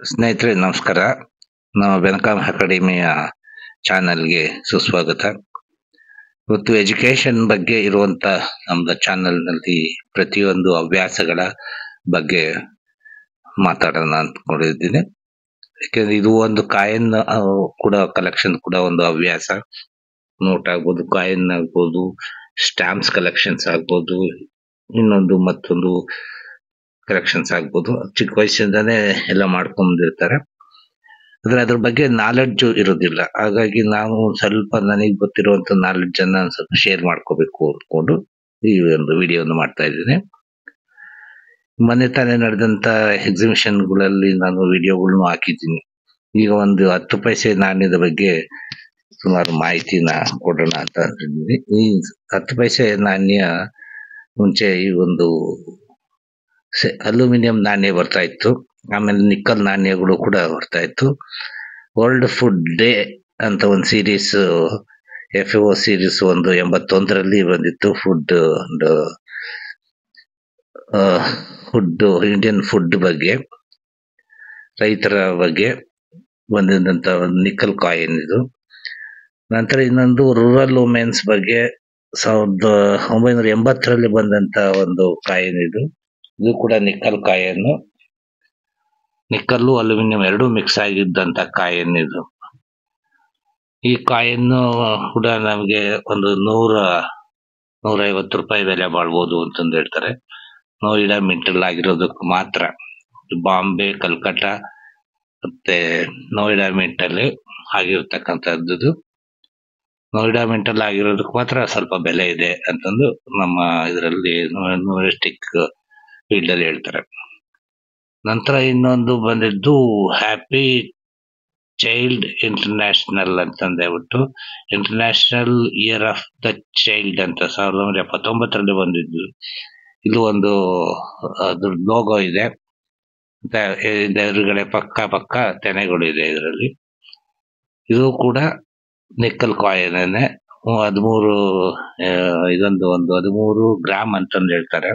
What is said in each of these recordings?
ಸ್ನೇಹಿತರೆ, ನಮಸ್ಕಾರ. ನಮ್ಮ ಬೆನಕಾಂ ಅಕಾಡೆಮಿಯ ಚಾನಲ್ಗೆ ಸುಸ್ವಾಗತ. ಇವತ್ತು ಎಜುಕೇಶನ್ ಬಗ್ಗೆ ಇರುವಂತ ನಮ್ದು ಚಾನಲ್ನಲ್ಲಿ ಪ್ರತಿಯೊಂದು ಹವ್ಯಾಸಗಳ ಬಗ್ಗೆ ಮಾತಾಡೋಣ ಅಂದ್ಕೊಂಡಿದ್ದೀನಿ ಯಾಕೆಂದ್ರೆ ಇದು ಒಂದು ಕಾಯನ್ ಕೂಡ ಕಲೆಕ್ಷನ್ ಕೂಡ ಒಂದು ಹವ್ಯಾಸ. ನೋಟ್ ಆಗ್ಬೋದು, ಕಾಯಿನ್ ಆಗ್ಬೋದು ಸ್ಟಾಂಪ್ಸ್ ಕಲೆಕ್ಷನ್ಸ್ ಆಗ್ಬೋದು, ಇನ್ನೊಂದು ಮತ್ತೊಂದು ಕಲೆಕ್ಷನ್ಸ್ ಆಗ್ಬೋದು. ಚಿಕ್ಕ ವಯಸ್ಸಿಂದಾನೇ ಎಲ್ಲ ಮಾಡ್ಕೊಂಡಿರ್ತಾರೆ ಆದ್ರೆ ಅದ್ರ ಬಗ್ಗೆ ನಾಲೆಡ್ಜ್ ಇರೋದಿಲ್ಲ. ಹಾಗಾಗಿ ನಾವು ಸ್ವಲ್ಪ ನನಗೆ ಗೊತ್ತಿರುವಂತ ನಾಲೆಡ್ಜ್ ಅನ್ನ ಸ್ವಲ್ಪ ಶೇರ್ ಮಾಡ್ಕೋಬೇಕು ಅಂದ್ಕೊಂಡು ಈ ಒಂದು ವಿಡಿಯೋವನ್ನು ಮಾಡ್ತಾ ಇದ್ದೀನಿ. ಮೊನ್ನೆ ತಾನೇ ನಡೆದಂತ ಎಕ್ಸಿಬಿಷನ್ಗಳಲ್ಲಿ ನಾನು ವಿಡಿಯೋಗಳನ್ನು ಹಾಕಿದ್ದೀನಿ. ಈಗ ಒಂದು ಹತ್ತು ಪೈಸೆ ನಾಣ್ಯದ ಬಗ್ಗೆ ಸುಮಾರು ಮಾಹಿತಿನ ಕೊಡೋಣ ಅಂತ ಈ ಹತ್ತು ಪೈಸೆ ನಾಣ್ಯ ಮುಂಚೆ ಈ ಒಂದು ಅಲ್ಯೂಮಿನಿಯಂ ನಾಣ್ಯ ಬರ್ತಾ ಇತ್ತು. ಆಮೇಲೆ ನಿಕ್ಕಲ್ ನಾಣ್ಯಗಳು ಕೂಡ ಬರ್ತಾ ಇತ್ತು. ವರ್ಲ್ಡ್ ಫುಡ್ ಡೇ ಅಂತ ಒಂದು ಸೀರೀಸ್ ಎಫ್ ಒ ಸೀರೀಸ್ ಒಂದು ಎಂಬತ್ತೊಂದರಲ್ಲಿ ಬಂದಿತ್ತು. ಫುಡ್ ಫುಡ್, ಇಂಡಿಯನ್ ಫುಡ್ ಬಗ್ಗೆ, ರೈತರ ಬಗ್ಗೆ ಬಂದಿದ್ದಂತ ಒಂದು ನಿಕ್ಕಲ್ ಕಾಯಿನ್ ಇದು. ನಂತರ ಇನ್ನೊಂದು ರೂರಲ್ ವುಮೆನ್ಸ್ ಬಗ್ಗೆ ಸಾವಿರದ ಒಂಬೈನೂರ ಎಂಬತ್ತರಲ್ಲಿ ಬಂದಂತ ಒಂದು ಕಾಯಿನ್ ಇದು. ಇದು ಕೂಡ ನಿಕ್ಕಲ್ ಕಾಯನ್ನು. ನಿಕ್ಕಲ್ಲು, ಅಲ್ಯೂಮಿನಿಯಂ ಎರಡು ಮಿಕ್ಸ್ ಆಗಿದ್ದಂತ ಕಾಯನ್ನು ಇದು ಈ ಕಾಯನ್ನು ಕೂಡ ನಮಗೆ ಒಂದು ನೂರ, ನೂರೈವತ್ತು ರೂಪಾಯಿ ಬೆಲೆ ಬಾಳ್ಬೋದು ಅಂತಂದು ಹೇಳ್ತಾರೆ. ನೋಯಿಡಾ ಮಿಂಟಲ್ ಆಗಿರೋದಕ್ಕೆ ಮಾತ್ರ. ಬಾಂಬೆ ಕಲ್ಕಟ್ಟ ಮತ್ತೆ ನೋಯಿಡಾ ಮಿಂಟಲ್ ಆಗಿರ್ತಕ್ಕಂಥದ್ದು. ನೋಯಿಡಾ ಮಿಂಟಲ್ ಆಗಿರೋದಕ್ಕೆ ಮಾತ್ರ ಸ್ವಲ್ಪ ಬೆಲೆ ಇದೆ ಅಂತಂದು ನಮ್ಮ ಇದರಲ್ಲಿ ನ್ಯೂರಿಸ್ಟಿಕ್ ಫೀಲ್ಡ್ ಅಲ್ಲಿ ಹೇಳ್ತಾರೆ. ನಂತರ ಇನ್ನೊಂದು ಬಂದಿದ್ದು ಹ್ಯಾಪಿ ಚೈಲ್ಡ್ ಇಂಟರ್ನ್ಯಾಷನಲ್ ಅಂತ ಹೇಳ್ಬಿಟ್ಟು international year of the child ಅಂತ ಸಾವಿರದ ಒಂಬೈನೂರ ಎಪ್ಪತ್ತೊಂಬತ್ತರಲ್ಲಿ ಬಂದಿದ್ದು. ಇದು ಒಂದು ಅದ್ರ ಲೋಗೋ ಇದೆ. ಎದುರುಗಡೆ ಪಕ್ಕ ಪಕ್ಕ ತೆನೆಗಳು ಇದೆ ಇದರಲ್ಲಿ. ಇದು ಕೂಡ ನಿಕ್ಕಲ್ ಕಾಯಿನ್ ಹದಿಮೂರು ಇದೊಂದು ಒಂದು ಹದಿಮೂರು ಗ್ರಾಮ್ ಅಂತಂದು ಹೇಳ್ತಾರೆ.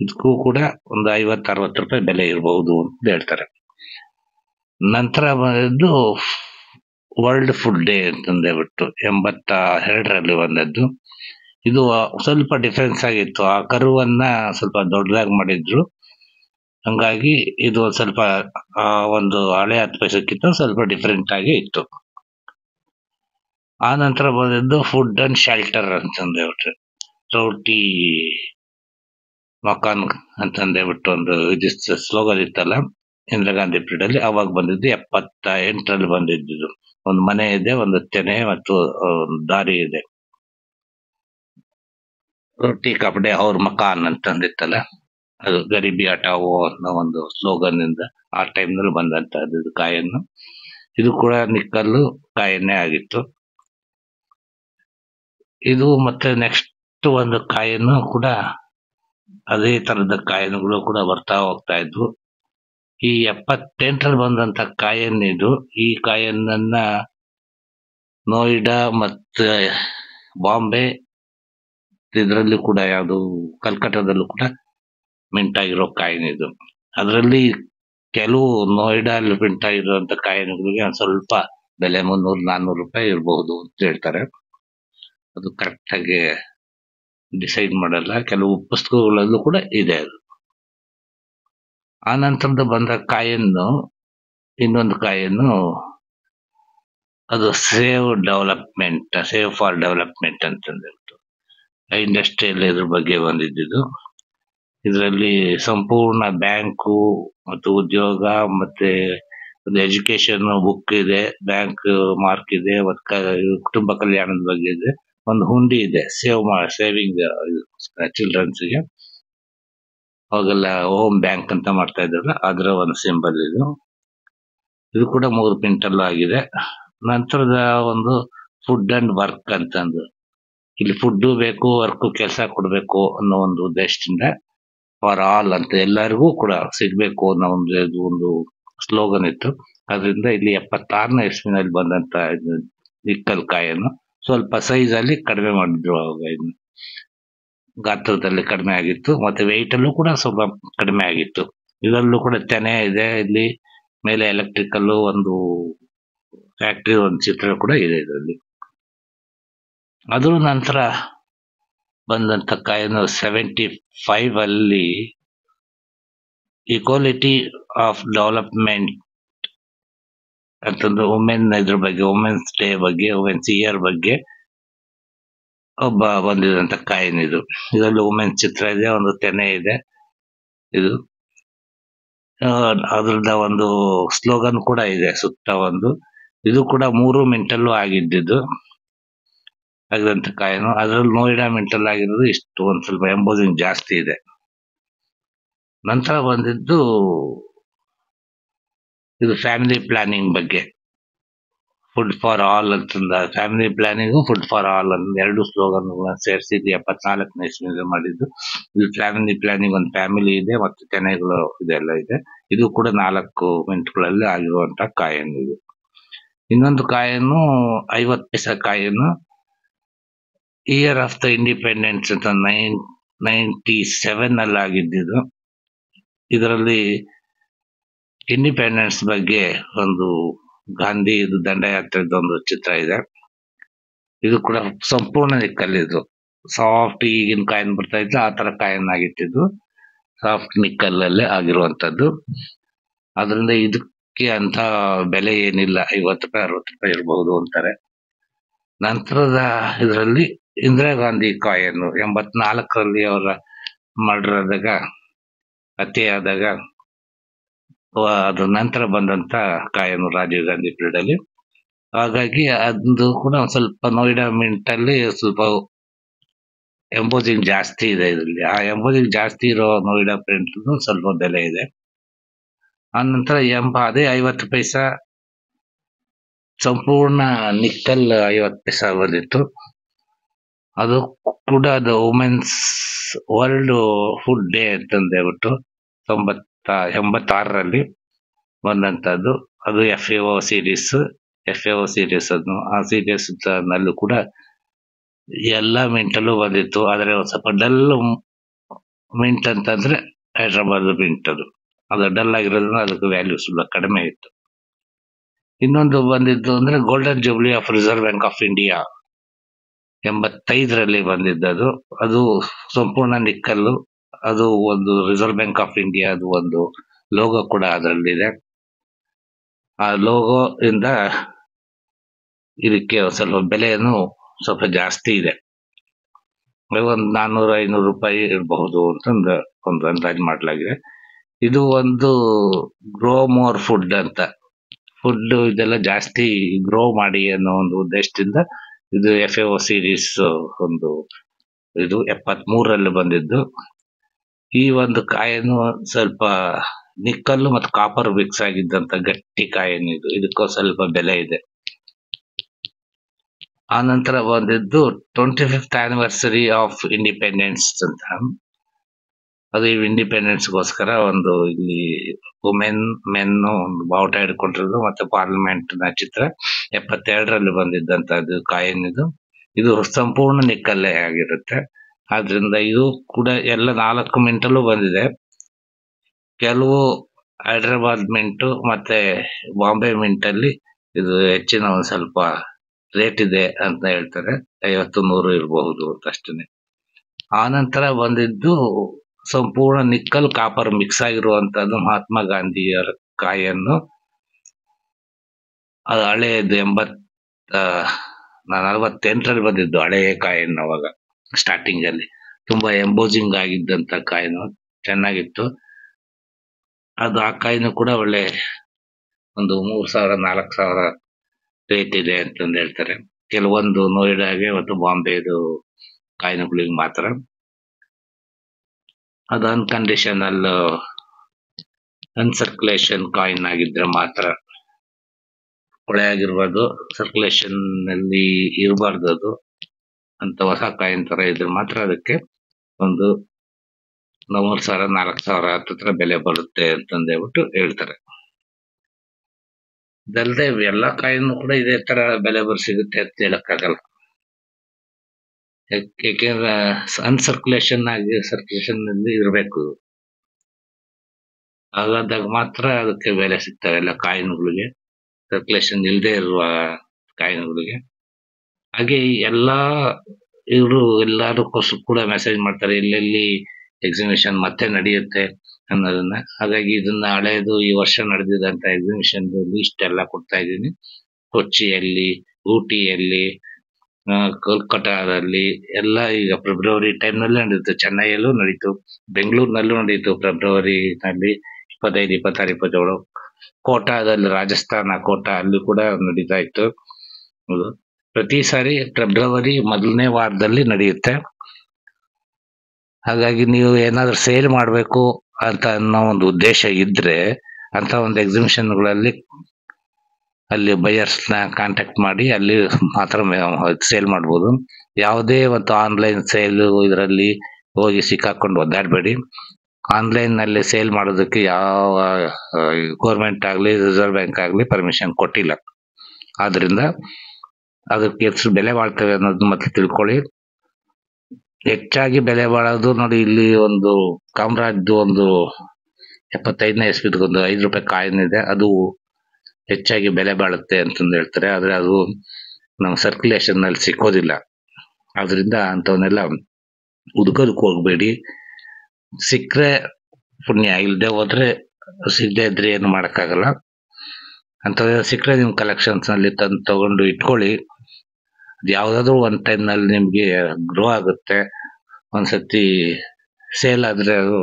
ಇದಕ್ಕೂ ಕೂಡ ಒಂದು ಐವತ್ತು, ಅರವತ್ತು ರೂಪಾಯಿ ಬೆಲೆ ಇರಬಹುದು ಅಂತ ಹೇಳ್ತಾರೆ. ನಂತರ ಬಂದದ್ದು ವರ್ಲ್ಡ್ ಫುಡ್ ಡೇ ಅಂತಂದೇಬಿಟ್ಟು ಎಂಬತ್ತ ಎರಡರಲ್ಲಿ ಬಂದದ್ದು. ಇದು ಸ್ವಲ್ಪ ಡಿಫ್ರೆನ್ಸ್ ಆಗಿತ್ತು. ಆ ಕರುವನ್ನ ಸ್ವಲ್ಪ ದೊಡ್ಡದಾಗಿ ಮಾಡಿದ್ರು. ಹಂಗಾಗಿ ಇದು ಸ್ವಲ್ಪ ಒಂದು ಹಳೆ ಹತ್ತು ಸ್ವಲ್ಪ ಡಿಫ್ರೆಂಟ್ ಆಗಿ ಇತ್ತು. ಆ ನಂತರ ಬಂದದ್ದು ಫುಡ್ ಅಂಡ್ ಶೆಲ್ಟರ್ ಅಂತಂದೇಬಿಟ್ರೆ ಹೇಳ್ಬಿಟ್ರೆ ಮಕಾನ್ ಅಂತಂದೇಳ್ಬಿಟ್ಟು ಒಂದು ಸ್ಲೋಗನ್ ಇತ್ತಲ್ಲ, ಇಂದಿರಾ ಗಾಂಧಿ ಪೀರಿಯಡ್ ಅಲ್ಲಿ ಅವಾಗ ಬಂದಿದ್ದು ಎಪ್ಪತ್ತ ಎಂಟರಲ್ಲಿ ಬಂದಿದ್ದು ಒಂದು ಮನೆ ಇದೆ, ಒಂದು ತೆನೆ ಮತ್ತು ದಾರಿ ಇದೆ. ರೊಟ್ಟಿ ಕಪಡೆ ಅವ್ರ ಮಕಾನ್ ಅಂತಂದಿತ್ತಲ್ಲ ಅದು ಗರಿಬಿ ಹಟಾವೋ ಅನ್ನೋ ಒಂದು ಸ್ಲೋಗನ್ ಇಂದ ಆ ಟೈಮ್ನಲ್ಲಿ ಬಂದಂತ ಇದು ಕಾಯನ್ನು ಇದು ಕೂಡ ನಿಕ್ಕಲ್ಲು ಕಾಯನ್ನೇ ಆಗಿತ್ತು. ಇದು ಮತ್ತೆ ನೆಕ್ಸ್ಟ್ ಒಂದು ಕಾಯನ್ನು ಕೂಡ ಅದೇ ತರದ ಕಾಯಿನ್ಗಳು ಕೂಡ ಬರ್ತಾ ಹೋಗ್ತಾ ಇದ್ವು. ಈ ಎಪ್ಪತ್ತೆಂಟರಲ್ಲಿ ಬಂದಂತ ಕಾಯನ್ ಇದು. ಈ ಕಾಯನ್ನ ನೋಯ್ಡಾ ಮತ್ತೆ ಬಾಂಬೆ ಇದರಲ್ಲಿ ಕೂಡ ಯಾವುದು ಕಲ್ಕಟ್ಟಾದಲ್ಲೂ ಕೂಡ ಮಿಂಟ್ ಆಗಿರೋ ಕಾಯಿನ್ ಇದು. ಅದರಲ್ಲಿ ಕೆಲವು ನೋಯ್ಡಾಲ್ಲಿ ಮಿಂಟ್ ಆಗಿರುವಂತ ಕಾಯಿನ್ಗಳಿಗೆ ಒಂದ್ ಸ್ವಲ್ಪ ಬೆಲೆ ಮುನ್ನೂರು ನಾನ್ನೂರು ರೂಪಾಯಿ ಇರಬಹುದು ಅಂತ ಹೇಳ್ತಾರೆ. ಅದು ಕರೆಕ್ಟ್ ಆಗಿ ಡಿಸೈಡ್ ಮಾಡಲ್ಲ. ಕೆಲವು ಪುಸ್ತಕಗಳಲ್ಲೂ ಕೂಡ ಇದೆ ಅದು. ಆ ಬಂದ ಕಾಯನ್ನು ಇನ್ನೊಂದು ಕಾಯನ್ನು ಅದು save development, save for development ಅಂತಂದಿತ್ತು industrial ಇದ್ರ ಬಗ್ಗೆ ಬಂದಿದ್ದು ಇದರಲ್ಲಿ ಸಂಪೂರ್ಣ ಬ್ಯಾಂಕು ಮತ್ತು ಉದ್ಯೋಗ ಮತ್ತೆ ಒಂದು ಎಜುಕೇಶನ್ ಬುಕ್ ಇದೆ, ಬ್ಯಾಂಕ್ ಮಾರ್ಕ್ ಇದೆ ಕುಟುಂಬ ಕಲ್ಯಾಣದ ಬಗ್ಗೆ ಇದೆ. ಒಂದು ಹುಂಡಿ ಇದೆ. ಸೇವ್ ಸೇವಿಂಗ್ ಚಿಲ್ಡ್ರನ್ಸ್ಗೆ ಅವಾಗೆಲ್ಲ ಹೋಮ್ ಬ್ಯಾಂಕ್ ಅಂತ ಮಾಡ್ತಾ ಇದ್ರಲ್ಲ, ಅದರ ಒಂದು ಸಿಂಬಲ್ ಇದು. ಇದು ಕೂಡ ಮೂರು ಕ್ವಿಂಟಲ್ ಆಗಿದೆ. ನಂತರದ ಒಂದು ಫುಡ್ ಅಂಡ್ ವರ್ಕ್ ಅಂತಂದು. ಇಲ್ಲಿ ಫುಡ್ ಬೇಕು, ವರ್ಕ್ ಕೆಲಸ ಕೊಡಬೇಕು ಅನ್ನೋ ಒಂದು ಉದ್ದೇಶದಿಂದ ಫಾರ್ ಆಲ್ ಅಂತ ಎಲ್ಲರಿಗೂ ಕೂಡ ಸಿಗಬೇಕು ಅನ್ನೋ ಒಂದು ಒಂದು ಸ್ಲೋಗನ್ ಇತ್ತು. ಅದರಿಂದ ಇಲ್ಲಿ ಎಪ್ಪತ್ತಾರನೇ ಇಸ್ವಿನಲ್ಲಿ ಬಂದಂತ ನಿಕ್ಕಲ್ ಕಾಯನ್ನು ಸ್ವಲ್ಪ ಅಲ್ಲಿ ಕಡಿಮೆ ಮಾಡಿದ್ರು ಅವಾಗ ಇನ್ನು. ಗಾತ್ರದಲ್ಲಿ ಕಡಿಮೆ ಆಗಿತ್ತು, ಮತ್ತೆ ವೆಯ್ಟ್ ಅಲ್ಲೂ ಕೂಡ ಸ್ವಲ್ಪ ಕಡಿಮೆ ಆಗಿತ್ತು. ಇದರಲ್ಲೂ ಕೂಡ ತೆನೆ ಇದೆ, ಇಲ್ಲಿ ಮೇಲೆ ಎಲೆಕ್ಟ್ರಿಕಲ್ ಒಂದು ಫ್ಯಾಕ್ಟ್ರಿ ಒಂದು ಚಿತ್ರ ಕೂಡ ಇದೆ ಇದರಲ್ಲಿ. ಅದರ ನಂತರ ಬಂದಂತ ಕಾಯನ್ನು ಸೆವೆಂಟಿ ಫೈವ್ ಅಲ್ಲಿ ಈಕ್ವಾಲಿಟಿ ಆಫ್ ಡೆವಲಪ್ಮೆಂಟ್ ಅಂತಂದ್ರೆ ವುಮೆನ್ ಇದ್ರ ಬಗ್ಗೆ ವುಮೆನ್ಸ್ ಡೇ ಬಗ್ಗೆ ವುಮೆನ್ಸ್ ಇಯರ್ ಬಗ್ಗೆ ಒಬ್ಬ ಬಂದಿದಂತ ಕಾಯಿನ್ ಇದು. ಇದರಲ್ಲಿ ವುಮೆನ್ಸ್ ಚಿತ್ರ ಇದೆ, ಒಂದು ತೆನೆ ಇದೆ, ಇದು. ಅದ್ರದ ಒಂದು ಸ್ಲೋಗನ್ ಕೂಡ ಇದೆ, ಸುತ್ತ ಒಂದು. ಇದು ಕೂಡ ಮೂರು ಮಿಂಟಲ್ಲೂ ಆಗಿದ್ದಿದ್ದು. ಆಗಿದಂತ ಕಾಯಿನು. ಅದ್ರಲ್ಲಿ ನೋಯ್ಡಾ ಮಿಂಟಲ್ ಆಗಿರೋದು ಇಷ್ಟು, ಒಂದ್ ಸ್ವಲ್ಪ ಎಂಬೋಸಿಂಗ್ ಜಾಸ್ತಿ ಇದೆ. ನಂತರ ಬಂದಿದ್ದು ಇದು ಫ್ಯಾಮಿಲಿ ಪ್ಲಾನಿಂಗ್ ಬಗ್ಗೆ. ಫುಡ್ ಫಾರ್ ಆಲ್ ಅಂತಂದ family planning food for all ಅಂತ ಎರಡು ಸ್ಲೋಗನ್ ಸೇರಿಸಿ ಎಪ್ಪತ್ನಾಲ್ಕನೇ ಇಸ್ವಿನಲ್ಲಿ ಮಾಡಿದ್ದು. ಇದು ಫ್ಯಾಮಿಲಿ ಪ್ಲಾನಿಂಗ್ ಒಂದು ಫ್ಯಾಮಿಲಿ ಇದೆ ಮತ್ತು ತೆನೆಗಳು ಇದೆಲ್ಲ ಇದೆ. ಇದು ಕೂಡ ನಾಲ್ಕು ಮಿನಿಟ್ಗಳಲ್ಲಿ ಆಗಿರುವಂತಹ ಕಾಯನ್ನು ಇದು. ಇನ್ನೊಂದು ಕಾಯನ್ನು ಐವತ್ತು ಪೈಸ ಕಾಯನ್ನು ಇಯರ್ ಆಫ್ ದ ಇಂಡಿಪೆಂಡೆನ್ಸ್ ಅಂತ ನೈನ್ ನೈಂಟಿ ಸೆವೆನ್ ಅಲ್ಲಿ ಆಗಿದ್ದಿದ್ದು ಇದರಲ್ಲಿ ಇಂಡಿಪೆಂಡೆನ್ಸ್ ಬಗ್ಗೆ ಒಂದು ಗಾಂಧಿ ಇದು ದಂಡಯಾತ್ರೆದ ಒಂದು ಚಿತ್ರ ಇದೆ. ಇದು ಕೂಡ ಸಂಪೂರ್ಣ ನಿಕ್ಕಲ್ಲಿದ್ದು. ಸಾಫ್ಟ್ ಈಗಿನ ಕಾಯಿನ್ ಬರ್ತಾ ಇತ್ತು, ಆ ತರ ಕಾಯಿನ್ ಆಗಿತ್ತಿದ್ದು ಸಾಫ್ಟ್ ನಿಕ್ಕಲ್ಲೇ ಆಗಿರುವಂತದ್ದು ಅದರಿಂದ ಇದಕ್ಕೆ ಅಂತ ಬೆಲೆ ಏನಿಲ್ಲ, ಐವತ್ತು ರೂಪಾಯಿ, ಅರವತ್ತು ರೂಪಾಯಿ ಇರಬಹುದು ಅಂತಾರೆ. ನಂತರದ ಇದರಲ್ಲಿ ಇಂದಿರಾ ಗಾಂಧಿ ಕಾಯನ್ನು ಎಂಬತ್ನಾಲ್ಕರಲ್ಲಿ ಅವರ ಮರ್ಡರ್ ಆದಾಗ, ಹತ್ಯೆ ಆದಾಗ ಅದ್ರ ನಂತರ ಬಂದಂತ ಕಾಯನು ರಾಜೀವ್ ಗಾಂಧಿ ಪೀರಿಯಡ್ ಅಲ್ಲಿ. ಹಾಗಾಗಿ ಅದು ಕೂಡ ಒಂದ್ ಸ್ವಲ್ಪ ನೋಯ್ಡಾ ಮಿಂಟ್ ಅಲ್ಲಿ ಸ್ವಲ್ಪ ಎಂಬೋಸಿಂಗ್ ಜಾಸ್ತಿ ಇದೆ ಇದರಲ್ಲಿ. ಆ ಎಂಬೋಸಿಂಗ್ ಜಾಸ್ತಿ ಇರೋ ನೋಯ್ಡಾ ಪ್ರಿಂಟ್ ಸ್ವಲ್ಪ ಬೆಲೆ ಇದೆ. ಆ ನಂತರ ಎಂಬ ಅದೇ ಐವತ್ತು ಪೈಸಾ ಸಂಪೂರ್ಣ ನಿಕ್ಕಲ್ ಐವತ್ತು ಪೈಸಾ ಬಂದಿತ್ತು. ಅದು ಕೂಡ ಅದು ವುಮೆನ್ಸ್ ವರ್ಲ್ಡ್ ಫುಡ್ ಡೇ ಅಂತಂದೇಬಿಟ್ಟು ತೊಂಬತ್ತ ಎಂಬತ್ತಾರರಲ್ಲಿ ಬಂದಂತದ್ದು. ಅದು F A O series F A O series ಅದು. ಆ ಸೀರೀಸ್ ನಲ್ಲೂ ಕೂಡ ಎಲ್ಲ ಮಿಂಟಲ್ಲೂ ಬಂದಿತ್ತು. ಆದರೆ ಸ್ವಲ್ಪ ಡಲ್ ಮಿಂಟ್ ಅಂತಂದ್ರೆ ಹೈದ್ರಾಬಾದ್ ಮಿಂಟ್ ಅದು. ಅದು ಡಲ್ ಆಗಿರೋದ್ರಿಂದ ಅದಕ್ಕೆ ವ್ಯಾಲ್ಯೂ ಸ್ವಲ್ಪ ಕಡಿಮೆ ಇತ್ತು. ಇನ್ನೊಂದು ಬಂದಿದ್ದು ಅಂದ್ರೆ golden jubilee of reserve bank of India ಎಂಬತ್ತೈದರಲ್ಲಿ ಬಂದಿದ್ದದು. ಅದು ಸಂಪೂರ್ಣ ನಿಕ್ಕಲ್ಲು. ಅದು ಒಂದು ರಿಸರ್ವ್ ಬ್ಯಾಂಕ್ ಆಫ್ ಇಂಡಿಯಾ ಅದು ಒಂದು ಲೋಗೋ ಕೂಡ ಅದರಲ್ಲಿದೆ. ಆ ಲೋಗೋ ಇಂದ ಇದಕ್ಕೆ ಸ್ವಲ್ಪ ಬೆಲೆಯನ್ನು ಸ್ವಲ್ಪ ಜಾಸ್ತಿ ಇದೆ. ಒಂದು ನಾನ್ನೂರ ಐನೂರು ರೂಪಾಯಿ ಇರಬಹುದು ಅಂತಂದು ಒಂದು ಅಂದಾಜು ಮಾಡಲಾಗಿದೆ. ಇದು ಒಂದು ಗ್ರೋ ಮೋರ್ ಫುಡ್ ಅಂತ. ಫುಡ್ ಇದೆಲ್ಲ ಜಾಸ್ತಿ ಗ್ರೋ ಮಾಡಿ ಅನ್ನೋ ಒಂದು ಉದ್ದೇಶದಿಂದ ಇದು ಎಫ್ ಎ ಸೀರೀಸ್ ಒಂದು ಇದು ಎಪ್ಪತ್ ಮೂರಲ್ಲಿ ಬಂದಿದ್ದು. ಈ ಒಂದು ಕಾಯನ್ನು ಸ್ವಲ್ಪ ನಿಕ್ಕಲ್ಲು ಮತ್ತು ಕಾಪರ್ ಮಿಕ್ಸ್ ಆಗಿದ್ದಂತ ಗಟ್ಟಿ ಕಾಯನ್ನು ಇದು. ಇದಕ್ಕೂ ಸ್ವಲ್ಪ ಬೆಲೆ ಇದೆ. ಆ ನಂತರ ಬಂದಿದ್ದು twenty fifth anniversary of independence ಅಂತ. ಅದು ಇಂಡಿಪೆಂಡೆನ್ಸ್ ಗೋಸ್ಕರ ಒಂದು ಇಲ್ಲಿ ವುಮೆನ್ ಮೆನ್ ಒಂದು ಬಾವುಟ ಹಿಡ್ಕೊಂಡಿರೋದು ಮತ್ತೆ ಪಾರ್ಲಿಮೆಂಟ್ನ ಚಿತ್ರ ಎಪ್ಪತ್ತೆರಡರಲ್ಲಿ ಬಂದಿದ್ದಂತದ್ದು ಕಾಯಿನ್ ಇದು ಇದು ಸಂಪೂರ್ಣ ನಿಕ್ಕಲ್ಲೇ ಆಗಿರುತ್ತೆ. ಆದ್ರಿಂದ ಇದು ಕೂಡ ಎಲ್ಲ ನಾಲ್ಕು ಮಿಂಟಲ್ಲೂ ಬಂದಿದೆ. ಕೆಲವು ಹೈದ್ರಾಬಾದ್ ಮಿಂಟು ಮತ್ತೆ ಬಾಂಬೆ ಮಿಂಟಲ್ಲಿ ಇದು ಹೆಚ್ಚಿನ ಒಂದು ಸ್ವಲ್ಪ ರೇಟ್ ಇದೆ ಅಂತ ಹೇಳ್ತಾರೆ. ಐವತ್ತು, ನೂರು ಇರಬಹುದು ಆ ನಂತರ ಬಂದಿದ್ದು ಸಂಪೂರ್ಣ ನಿಕ್ಕಲ್ ಕಾಪರ್ ಮಿಕ್ಸ್ ಆಗಿರುವಂತದ್ದು ಮಹಾತ್ಮ ಗಾಂಧಿಯವರ ಕಾಯನ್ನು ಅದು ಹಳೆಯದು ಎಂಬತ್ ನಲವತ್ತೆಂಟರಲ್ಲಿ ಬಂದಿದ್ದು ಹಳೆಯ ಕಾಯನ್ನು ಅವಾಗ. ಸ್ಟಾರ್ಟಿಂಗ್ ಅಲ್ಲಿ. ತುಂಬಾ ಎಂಬೋಸಿಂಗ್ ಆಗಿದ್ದಂತ ಕಾಯಿನ್ ಚೆನ್ನಾಗಿತ್ತು. ಅದು ಆ ಕಾಯಿನ್ ಕೂಡ ಒಳ್ಳೆ ಒಂದು ಮೂರ್ ಸಾವಿರ, ನಾಲ್ಕು ಸಾವಿರ ರೇಟ್ ಇದೆ ಅಂತಂದು ಹೇಳ್ತಾರೆ. ಕೆಲವೊಂದು ನೋಯ್ಡಾಗೆ ಮತ್ತು ಬಾಂಬೆದು ಕಾಯಿನುಗಳಿಗೆ ಮಾತ್ರ. ಅದು ಅನ್ಕಂಡೀಷನಲ್ ಅನ್ಸರ್ಕ್ಯುಲೇಷನ್ ಕಾಯಿನ್ ಆಗಿದ್ರೆ ಮಾತ್ರ ಕೊಳೆ ಆಗಿರ್ಬಾರ್ದು ಸರ್ಕ್ಯುಲೇಷನ್ನಲ್ಲಿ ಇರಬಾರ್ದು ಅದು. ಅಂತ ಹೊಸ ಕಾಯಿನ್ ತರ ಇದ್ರೆ ಮಾತ್ರ ಅದಕ್ಕೆ ಒಂದು ಮೂರ್ ಸಾವಿರ, ನಾಲ್ಕು ಸಾವಿರ ಹತ್ತತ್ರ ಬೆಲೆ ಬರುತ್ತೆ ಅಂತಂದೇಳ್ಬಿಟ್ಟು ಹೇಳ್ತಾರೆ. ಇದಲ್ದೆ ಎಲ್ಲ ಕಾಯಿನು ಕೂಡ ಇದೇ ತರ ಬೆಲೆ ಬರ್ ಸಿಗುತ್ತೆ ಅಂತ ಹೇಳಕ್ಕಾಗಲ್ಲ. ಆಗಲ್ಲ. ಯಾಕೆಂದ್ರೆ ಅನ್ಸರ್ಕ್ಯುಲೇಷನ್ ಆಗಿ ಸರ್ಕ್ಯುಲೇಷನ್ನಲ್ಲಿ ಇರಬೇಕು. ಹಾಗಾದಾಗ ಮಾತ್ರ ಅದಕ್ಕೆ ಬೆಲೆ ಸಿಗ್ತವೆ ಎಲ್ಲ ಕಾಯಿನ್ಗಳಿಗೆ. ಸರ್ಕ್ಯುಲೇಷನ್ ಇಲ್ಲದೆ ಇರುವ ಕಾಯಿನ್ಗಳಿಗೆ. ಹಾಗೆ ಎಲ್ಲ ಇವರು ಎಲ್ಲದಕ್ಕೋಸ್ಕರ ಕೂಡ ಮೆಸೇಜ್ ಮಾಡ್ತಾರೆ ಎಲ್ಲೆಲ್ಲಿ ಎಕ್ಸಿಬಿಷನ್ ಮತ್ತೆ ನಡೆಯುತ್ತೆ ಅನ್ನೋದನ್ನ. ಹಾಗಾಗಿ ಇದನ್ನ ಹಳೆಯದು ಈ ವರ್ಷ ನಡೆದಿದಂತ ಎಕ್ಸಿಬಿಷನ್ ಲಿಸ್ಟ್ ಎಲ್ಲ ಕೊಡ್ತಾ ಇದ್ದೀನಿ. ಕೊಚ್ಚಿಯಲ್ಲಿ ಊಟಿಯಲ್ಲಿ ಆ, ಕೋಲ್ಕತ್ತಾದಲ್ಲಿ ಎಲ್ಲ ಈಗ ಫೆಬ್ರವರಿ ಟೈಮ್ನಲ್ಲಿ ನಡೆಯುತ್ತೆ. ಚೆನ್ನೈಯಲ್ಲೂ ನಡೀತು ಬೆಂಗಳೂರಿನಲ್ಲೂ ನಡೀತು ಫೆಬ್ರವರಿನಲ್ಲಿ ಇಪ್ಪತ್ತೈದು ಇಪ್ಪತ್ತಾರು ಇಪ್ಪತ್ತೇಳು. ಕೋಟಾದಲ್ಲಿ ರಾಜಸ್ಥಾನ ಕೋಟಾ ಅಲ್ಲಿ ಕೂಡ ನಡೀತಾ ಇತ್ತು. ಪ್ರತಿ ಸಾರಿ ಫೆಬ್ರವರಿ ಮೊದಲನೇ ವಾರದಲ್ಲಿ ನಡೆಯುತ್ತೆ. ಹಾಗಾಗಿ ನೀವು ಏನಾದರೂ ಸೇಲ್ ಮಾಡಬೇಕು ಅಂತ ಅನ್ನೋ ಒಂದು ಉದ್ದೇಶ ಇದ್ರೆ ಅಂತ ಒಂದು ಎಕ್ಸಿಬಿಷನ್ಗಳಲ್ಲಿ ಅಲ್ಲಿ ಬೈಯರ್ಸ್ನ ಕಾಂಟ್ಯಾಕ್ಟ್ ಮಾಡಿ ಅಲ್ಲಿ ಮಾತ್ರ ಸೇಲ್ ಮಾಡ್ಬೋದು. ಯಾವುದೇ ಒಂದು ಆನ್ಲೈನ್ ಸೇಲ್ ಇದರಲ್ಲಿ ಹೋಗಿ ಸಿಕ್ಕಾಕೊಂಡು ಒದ್ದಾಡಬೇಡಿ. ಆನ್ಲೈನ್ನಲ್ಲಿ ಸೇಲ್ ಮಾಡೋದಕ್ಕೆ ಯಾವ ಗೌರ್ಮೆಂಟ್ ಆಗಲಿ, ರಿಸರ್ವ್ ಬ್ಯಾಂಕ್ ಆಗಲಿ ಪರ್ಮಿಷನ್ ಕೊಟ್ಟಿಲ್ಲ. ಆದ್ರಿಂದ ಅದಕ್ಕೆ ಎಷ್ಟು ಬೆಲೆ ಬಾಳ್ತವೆ ಅನ್ನೋದನ್ನ ಮತ್ತೆ ತಿಳ್ಕೊಳ್ಳಿ. ಹೆಚ್ಚಾಗಿ ಬೆಲೆ ಬಾಳೋದು ನೋಡಿ ಇಲ್ಲಿ ಒಂದು ಕಾಮರಾಜ್ದು ಒಂದು ಎಪ್ಪತ್ತೈದನೇ ಇಸ್ವಿದು ಒಂದು ಐದು ರೂಪಾಯಿ ಕಾಯಿನ್ ಇದೆ. ಅದು ಹೆಚ್ಚಾಗಿ ಬೆಲೆ ಬಾಳುತ್ತೆ ಅಂತಂದು ಹೇಳ್ತಾರೆ. ಆದರೆ ಅದು ನಮ್ಮ ಸರ್ಕ್ಯುಲೇಷನ್ನಲ್ಲಿ ಸಿಕ್ಕೋದಿಲ್ಲ. ಆದ್ದರಿಂದ ಅಂಥವನ್ನೆಲ್ಲ ಉದ್ಕೋದಕ್ಕೆ ಹೋಗ್ಬೇಡಿ. ಸಿಕ್ಕರೆ ಪುಣ್ಯ. ಇಲ್ಲದೆ ಹೋದ್ರೆ ಸಿಗದೆ ಇದ್ರೆ ಏನು ಮಾಡಕ್ಕಾಗಲ್ಲ. ಅಂತವೆಲ್ಲ ಸಿಕ್ಕರೆ ನಿಮ್ಮ ಕಲೆಕ್ಷನ್ಸ್ನಲ್ಲಿ ತಂದು ತಗೊಂಡು ಇಟ್ಕೊಳ್ಳಿ. ಯಾವ್ದಾದ್ರು ಒಂದ್ ಟೈಮ್ನಲ್ಲಿ ನಿಮ್ಗೆ ಗ್ರೋ ಆಗುತ್ತೆ. ಒಂದ್ಸತಿ ಸೇಲ್ ಆದ್ರೆ ಅದು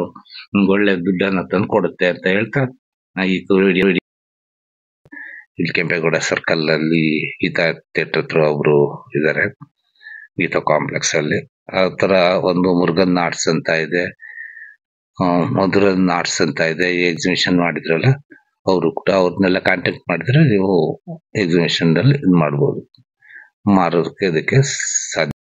ನಿಮ್ಗೆ ಒಳ್ಳೆ ದುಡ್ಡನ್ನ ತಂದು ಕೊಡುತ್ತೆ ಅಂತ ಹೇಳ್ತಾ ಈ ವಿಡಿಯೋ ಇಲ್ಲಿ ಕೆಂಪೇಗೌಡ ಸರ್ಕಲ್ ಅಲ್ಲಿ ಗೀತಾ ಥಿಯೇಟರ್ ಹತ್ರ ಒಬ್ರು ಇದ್ದಾರೆ ಗೀತಾ ಕಾಂಪ್ಲೆಕ್ಸ್ ಅಲ್ಲಿ. ಆ ತರ ಒಂದು ಮುರುಗನ್ ಆರ್ಟ್ಸ್ ಅಂತ ಇದೆ. ಮಧುರನ್ ಆರ್ಟ್ಸ್ ಅಂತ ಇದೆ. ಎಕ್ಸಿಬಿಷನ್ ಮಾಡಿದ್ರಲ್ಲ ಅವರು ಕೂಡ ಅವ್ರನ್ನೆಲ್ಲ ಕಾಂಟ್ಯಾಕ್ಟ್ ಮಾಡಿದ್ರೆ ನೀವು ಎಕ್ಸಿಬಿಷನ್ ಅಲ್ಲಿ ಇದು ಮಾಡಬಹುದು ಮಾರೋದಕ್ಕೆ ಇದಕ್ಕೆ ಸಾಧ್ಯ